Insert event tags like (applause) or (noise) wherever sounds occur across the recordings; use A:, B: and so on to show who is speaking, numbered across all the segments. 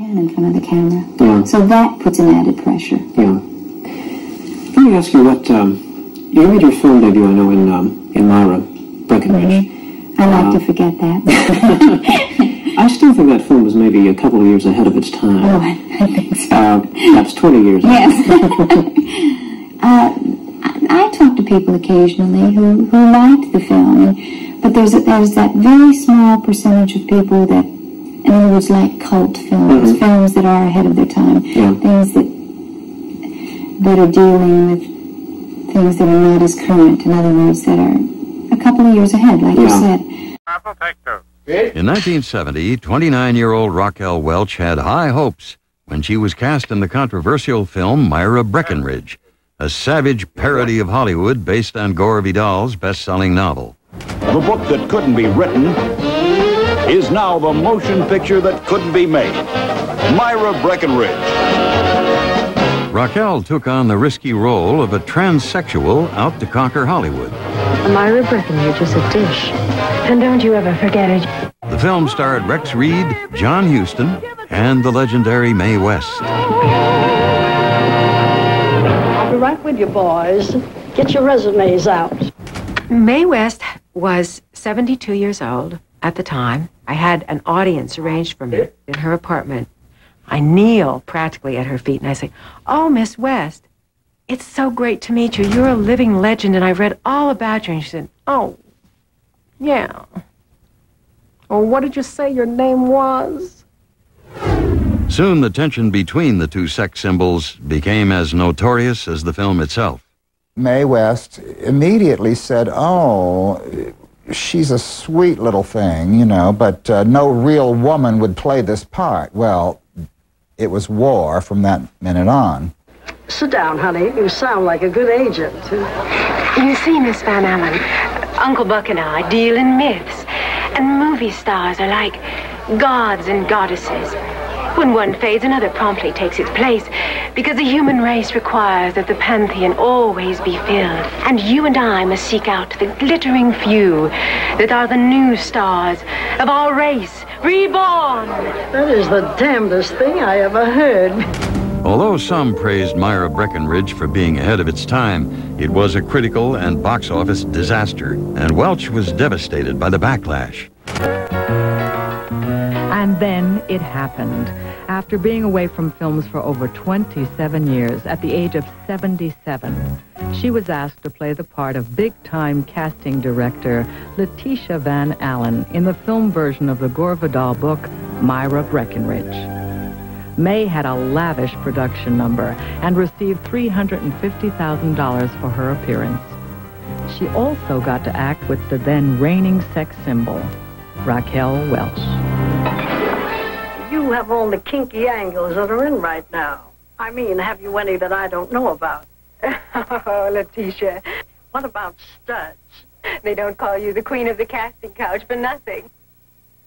A: can in front of the camera.
B: Yeah.
A: So that puts an added pressure.
B: Yeah. Let me ask you what, um, you made your film debut, I know, in, um, in Myra Breckinridge.
A: I like
B: Uh,
A: to forget that. (laughs)
B: I still think that film was maybe a couple of years ahead of its time.
A: oh, I, (laughs) I think so.
B: Uh, that's 20 years.
A: Yes. (laughs) uh, I, I talk to people occasionally who, who liked the film, but there's a, there's that very small percentage of people that, in other words, like cult films,
B: Mhm.
A: films that are ahead of their time,
B: Yeah.
A: things that that are dealing with things that are not as current. In other words, that are a couple of years ahead, like you said.
C: In 1970, 29-year-old Raquel Welch had high hopes when she was cast in the controversial film Myra Breckinridge, a savage parody of Hollywood based on Gore Vidal's best-selling novel.
D: The book that couldn't be written is now the motion picture that couldn't be made. Myra Breckinridge.
C: Raquel took on the risky role of a transsexual out to conquer Hollywood.
E: Myra Breckinridge is a dish. And don't you ever forget it.
C: The film starred Rex Reed, John Huston, and the legendary Mae West.
F: I'll be right with you, boys. Get your resumes out.
G: Mae West was 72 years old at the time. I had an audience arranged for me in her apartment. I kneel practically at her feet and I say, Oh, Miss West, it's so great to meet you. You're a living legend and I read all about you. And she said, Oh, yeah. Well, what did you say your name was?
C: Soon the tension between the two sex symbols became as notorious as the film itself.
H: Mae West immediately said, Oh, she's a sweet little thing, you know, but uh, no real woman would play this part. Well, it was war from that minute on.
F: Sit down, honey. You sound like a good agent.
E: You see, Miss Van Allen, Uncle Buck and I deal in myths. And movie stars are like gods and goddesses. When one fades, another promptly takes its place because the human race requires that the pantheon always be filled. And you and I must seek out the glittering few that are the new stars of our race, reborn.
F: That is the damnedest thing I ever heard.
C: Although some praised Myra Breckinridge for being ahead of its time, it was a critical and box office disaster, and Welch was devastated by the backlash.
I: And then it happened. After being away from films for over 27 years, at the age of 77, she was asked to play the part of big-time casting director Letitia Van Allen in the film version of the Gore Vidal book, Myra Breckinridge. Mae had a lavish production number and received $350,000 for her appearance. She also got to act with the then reigning sex symbol, Raquel Welch.
F: You have all the kinky angles that are in right now. I mean, have you any that I don't know about? (laughs)
G: Oh, Letitia,
F: What about studs?
G: they don't call you the queen of the casting couch for nothing.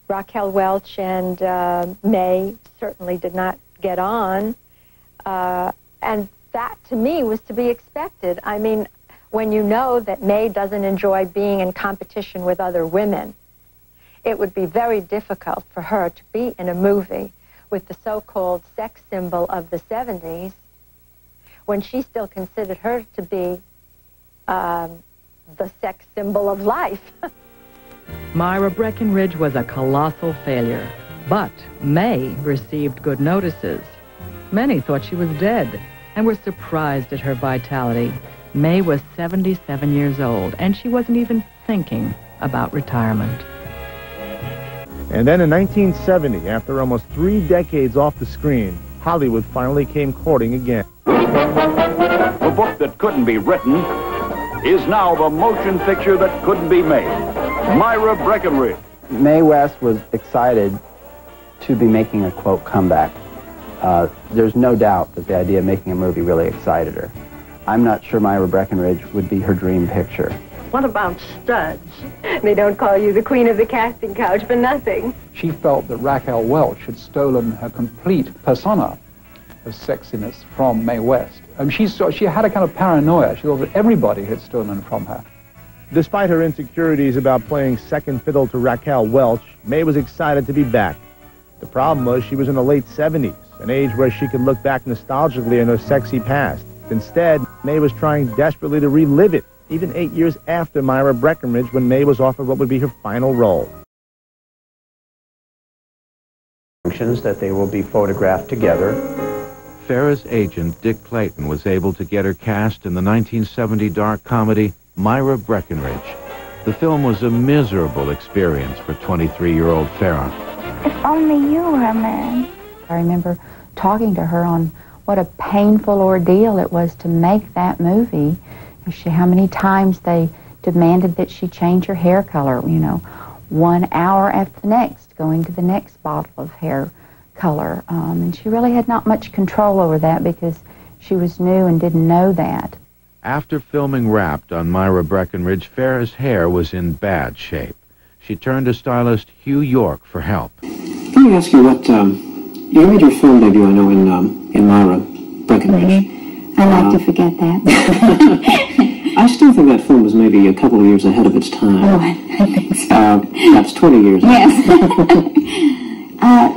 J: Raquel Welch and uh, Mae certainly did not get on. Uh, and that, to me, was to be expected. I mean, when you know that Mae doesn't enjoy being in competition with other women, it would be very difficult for her to be in a movie with the so-called sex symbol of the 70s when she still considered her to be um, the sex symbol of life. (laughs)
I: Myra Breckinridge was a colossal failure, but Mae received good notices. Many thought she was dead and were surprised at her vitality. Mae was 77 years old, and she wasn't even thinking about retirement.
K: And then in 1970, after almost three decades off the screen, Hollywood finally came courting again.
D: The book that couldn't be written is now the motion picture that couldn't be made. Myra Breckinridge.
L: Mae West was excited to be making a, quote, comeback. Uh, there's no doubt that the idea of making a movie really excited her. I'm not sure Myra Breckinridge would be her dream picture.
F: What about studs?
G: They don't call you the queen of the casting couch for nothing.
M: She felt that Raquel Welch had stolen her complete persona of sexiness from Mae West. And she, saw, she had a kind of paranoia. She thought that everybody had stolen from her.
K: Despite her insecurities about playing second fiddle to Raquel Welch, Mae was excited to be back. The problem was she was in the late 70s, an age where she could look back nostalgically on her sexy past. Instead, Mae was trying desperately to relive it, even eight years after Myra Breckinridge when Mae was offered what would be her final role.
N: Functions that they will be photographed together.
O: Farrah's agent, Dick Clayton, was able to get her cast in the 1970 dark comedy Myra Breckinridge. The film was a miserable experience for 23-year-old Farrah.
P: If only you were a man.
A: I remember talking to her on what a painful ordeal it was to make that movie. She, how many times they demanded that she change her hair color, you know, one hour after the next, going to the next bottle of hair color. Um, and she really had not much control over that because she was new and didn't know that.
O: After filming Wrapped on Myra Breckinridge, Farrah's hair was in bad shape. She turned to stylist Hugh York for help.
B: Let me ask you what, um, you made your film debut, I know, in, um, in Myra Breckinridge.
A: I like uh, to forget that. (laughs)
B: I still think that film was maybe a couple of years ahead of its time.
A: Oh, I, I think so.
B: Uh, that's 20 years
A: Yes. (laughs) uh,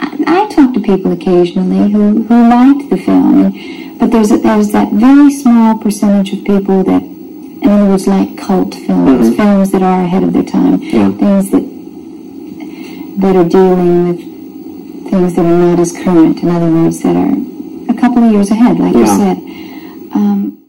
A: I, I talk to people occasionally who, who liked the film. But there's a, there's that very small percentage of people that, in other words, like cult films,
B: Mhm.
A: films that are ahead of their time,
B: Yeah.
A: things that that are dealing with things that are not as current. In other words, that are couple of years ahead, like you said. Um,